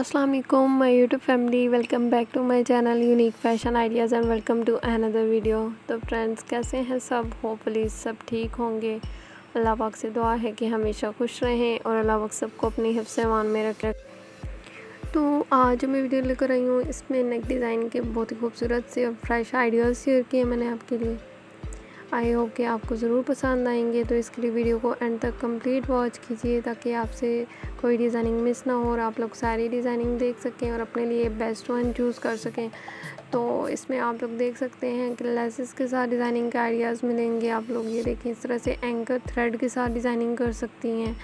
अस्सलाम वालेकुम my YouTube family welcome back to my channel unique fashion ideas and welcome to another video तो friends कैसे हैं सब? होपफुली सब ठीक होंगे। अल्लाह पाक से दुआ है कि हमेशा खुश रहें और अल्लाह पाक सबको अपनी हिफ्समान में रखें। तो आज मैं वीडियो लेकर आई हूँ। इसमें नेक डिज़ाइन के बहुत ही खूबसूरत से और फ्रेश आइडियाज़ शेयर किए मैंने आपके लिए। आई होप कि आपको ज़रूर पसंद आएँगे। तो इसके लिए वीडियो को एंड तक कंप्लीट वॉच कीजिए ताकि आपसे कोई डिज़ाइनिंग मिस ना हो और आप लोग सारी डिज़ाइनिंग देख सकें और अपने लिए बेस्ट वन चूज़ कर सकें। तो इसमें आप लोग देख सकते हैं कि लेसेस के साथ डिज़ाइनिंग के आइडियाज़ मिलेंगे। आप लोग ये देखें, इस तरह से एंकर थ्रेड के साथ डिज़ाइनिंग कर सकती हैं।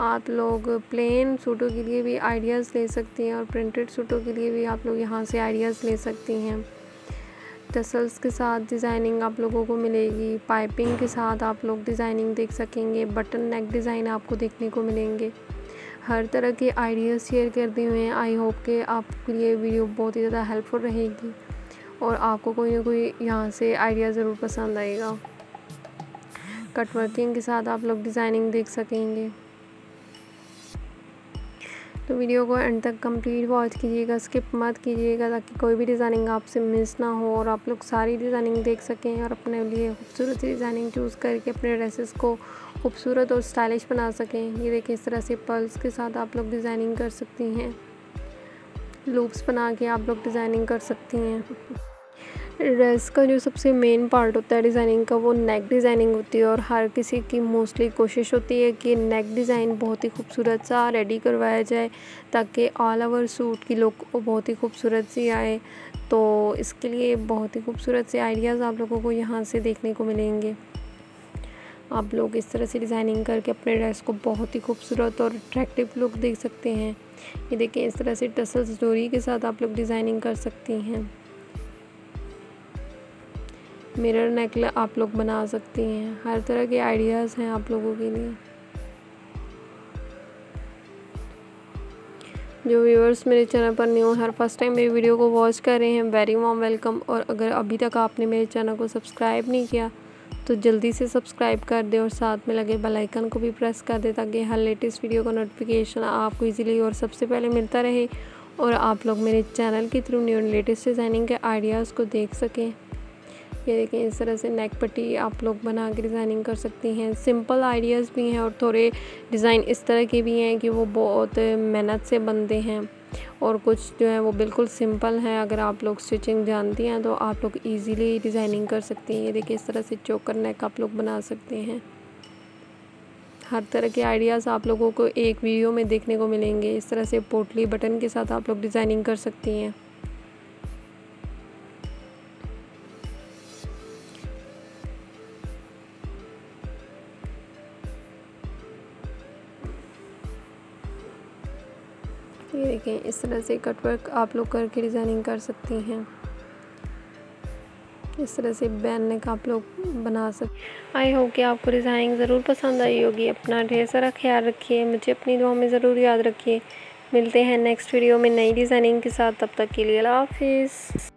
आप लोग प्लेन सूटों के लिए भी आइडियाज़ ले सकती हैं और प्रिंटेड सूटों के लिए भी आप लोग यहाँ से आइडियाज़ ले सकती हैं। टसल्स के साथ डिज़ाइनिंग आप लोगों को मिलेगी। पाइपिंग के साथ आप लोग डिज़ाइनिंग देख सकेंगे। बटन नेक डिज़ाइन आपको देखने को मिलेंगे। हर तरह के आइडियाज़ शेयर कर दिए हुए हैं। आई होप के आपके लिए वीडियो बहुत ही ज़्यादा हेल्पफुल रहेगी। और आपको कोई ना कोई यहाँ से आइडिया ज़रूर पसंद आएगा। कटवर्किंग के साथ आप लोग डिज़ाइनिंग देख सकेंगे। तो वीडियो को एंड तक कंप्लीट वॉच कीजिएगा, स्किप मत कीजिएगा ताकि कोई भी डिज़ाइनिंग आपसे मिस ना हो और आप लोग सारी डिज़ाइनिंग देख सकें और अपने लिए खूबसूरत डिज़ाइनिंग चूज़ करके अपने ड्रेसेस को खूबसूरत और स्टाइलिश बना सकें। ये देखें इस तरह से पर्ल्स के साथ आप लोग डिज़ाइनिंग कर सकती हैं। लूप्स बना के आप लोग डिज़ाइनिंग कर सकती हैं। ड्रेस का जो सबसे मेन पार्ट होता है डिज़ाइनिंग का, वो नेक डिज़ाइनिंग होती है और हर किसी की मोस्टली कोशिश होती है कि नेक डिज़ाइन बहुत ही खूबसूरत सा रेडी करवाया जाए, ताकि ऑल ओवर सूट की लुक बहुत ही खूबसूरत सी आए। तो इसके लिए बहुत ही खूबसूरत से आइडियाज़ आप लोगों को यहाँ से देखने को मिलेंगे। आप लोग इस तरह से डिज़ाइनिंग करके अपने ड्रेस को बहुत ही खूबसूरत और अट्रैक्टिव लुक देख सकते हैं। ये देखें इस तरह से टसल्स डोरी के साथ आप लोग डिज़ाइनिंग कर सकती हैं। मिरर नेकल आप लोग बना सकती हैं। हर तरह के आइडियाज़ हैं आप लोगों के लिए। जो व्यूअर्स मेरे चैनल पर न्यू हर फ़र्स्ट टाइम मेरी वीडियो को वॉच कर रहे हैं वेरी वॉम वेलकम और अगर अभी तक आपने मेरे चैनल को सब्सक्राइब नहीं किया तो जल्दी से सब्सक्राइब कर दे और साथ में लगे बेल आइकन को भी प्रेस कर दे ताकि हर लेटेस्ट वीडियो का नोटिफिकेशन आपको इजीली और सबसे पहले मिलता रहे और आप लोग मेरे चैनल के थ्रू न्यू लेटेस्ट डिज़ाइनिंग के आइडियाज़ को देख सकें। ये देखें, इस तरह से नेक पट्टी आप लोग बना के डिज़ाइनिंग कर सकती हैं। सिंपल आइडियाज़ भी हैं और थोड़े डिज़ाइन इस तरह के भी हैं कि वो बहुत मेहनत से बनते हैं। और कुछ जो है वो बिल्कुल सिंपल हैं, अगर आप लोग स्टिचिंग जानती हैं तो आप लोग इजीली डिज़ाइनिंग कर सकती हैं। ये देखिए इस तरह से चोकर नेक आप लोग बना सकते हैं। हर तरह के आइडियाज़ आप लोगों को एक वीडियो में देखने को मिलेंगे। इस तरह से पोटली बटन के साथ आप लोग डिज़ाइनिंग कर सकती हैं। ये देखें, इस तरह से कटवर्क आप लोग करके डिज़ाइनिंग कर सकती हैं। इस तरह से बैन नेक आप लोग बना सकते आई होप कि आपको डिज़ाइनिंग ज़रूर पसंद आई होगी। अपना ढेर सारा ख्याल रखिए, मुझे अपनी दुआ में ज़रूर याद रखिए। मिलते हैं नेक्स्ट वीडियो में नई डिज़ाइनिंग के साथ, तब तक के लिए हाफिज़।